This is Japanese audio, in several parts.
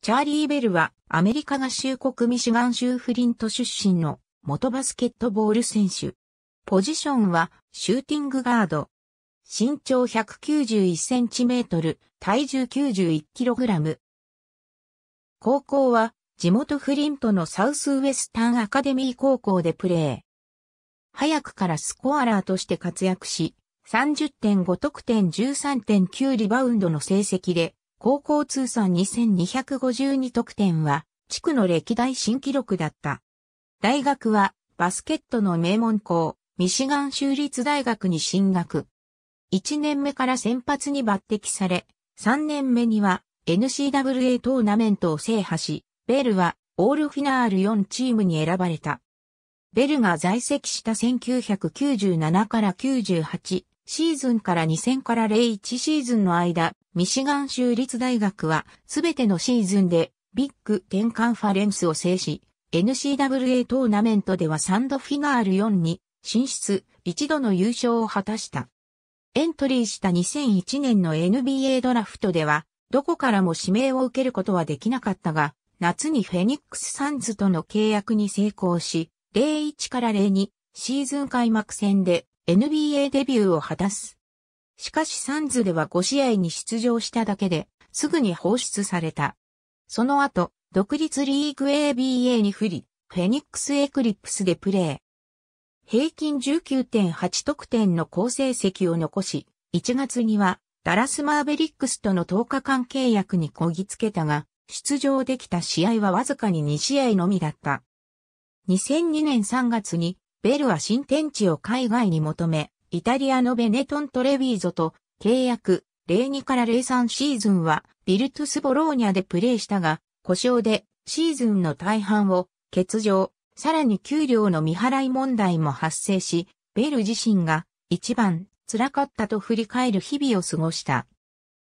チャーリー・ベルはアメリカ合衆国ミシガン州フリント出身の元バスケットボール選手。ポジションはシューティングガード。身長191センチメートル、体重91キログラム。高校は地元フリントのサウスウエスタンアカデミー高校でプレー。早くからスコアラーとして活躍し、30.5得点13.9リバウンドの成績で、高校通算2252得点は、地区の歴代新記録だった。大学は、バスケットの名門校、ミシガン州立大学に進学。1年目から先発に抜擢され、3年目には NCAA トーナメントを制覇し、ベルはオールフィナール4チームに選ばれた。ベルが在籍した1997から98シーズンから2000から01シーズンの間、ミシガン州立大学はすべてのシーズンでビッグ10カンファレンスを制し、NCAA トーナメントでは3度フィナール4に進出、一度の優勝を果たした。エントリーした2001年の NBA ドラフトでは、どこからも指名を受けることはできなかったが、夏にフェニックスサンズとの契約に成功し、01から02シーズン開幕戦で NBA デビューを果たす。しかしサンズでは5試合に出場しただけで、すぐに放出された。その後、独立リーグ ABA に振り、フェニックスエクリプスでプレー。平均19.8得点の好成績を残し、1月にはダラスマーベリックスとの10日間契約にこぎつけたが、出場できた試合はわずかに2試合のみだった。2002年3月に、ベルは新天地を海外に求め、イタリアのベネトントレビーゾと契約、02から03シーズンはビルトゥスボローニャでプレーしたが、故障でシーズンの大半を欠場、さらに給料の未払い問題も発生し、ベル自身が一番辛かったと振り返る日々を過ごした。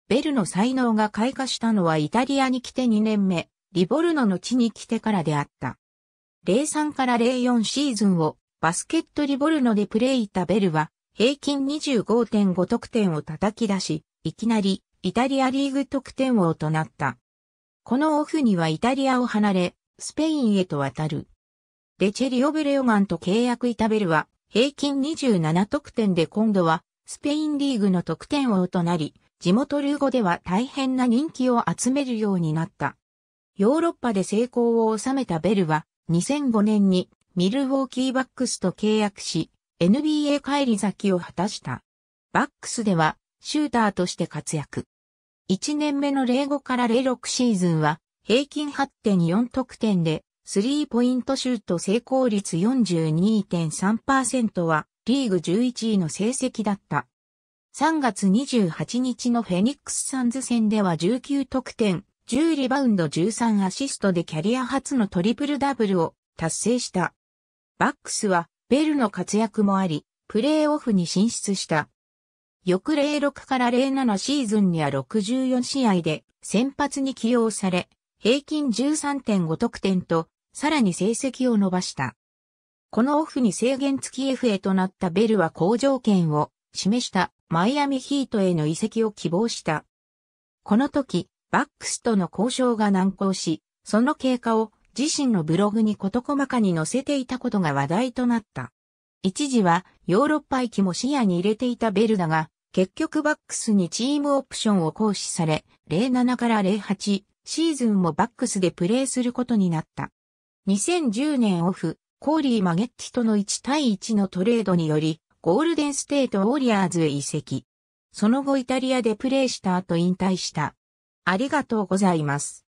ベルの才能が開花したのはイタリアに来て2年目、リボルノの地に来てからであった。03から04シーズンをバスケットリボルノでプレイしたベルは平均25.5得点を叩き出し、いきなりイタリアリーグ得点王となった。このオフにはイタリアを離れ、スペインへと渡る。レチェリオ・ブレオガンと契約イタベルは平均27得点で今度はスペインリーグの得点王となり、地元ルーゴでは大変な人気を集めるようになった。ヨーロッパで成功を収めたベルは2005年にミルウォーキーバックスと契約し、NBA 帰り咲きを果たした。バックスではシューターとして活躍。1年目の05から06シーズンは平均8.4得点でスリーポイントシュート成功率42.3%はリーグ11位の成績だった。3月28日のフェニックスサンズ戦では19得点、10リバウンド13アシストでキャリア初のトリプルダブルを達成した。バックスはベルの活躍もあり、プレーオフに進出した。翌06から07シーズンには64試合で先発に起用され、平均13.5得点とさらに成績を伸ばした。このオフに制限付き FA となったベルは好条件を示したマイアミヒートへの移籍を希望した。この時、バックスとの交渉が難航し、その経過を自身のブログに事細かに載せていたことが話題となった。一時はヨーロッパ行きも視野に入れていたベルだが、結局バックスにチームオプションを行使され、07から08シーズンもバックスでプレーすることになった。2010年オフ、コーリー・マゲッティとの1対1のトレードにより、ゴールデンステート・ウォリアーズへ移籍。その後イタリアでプレーした後引退した。ありがとうございます。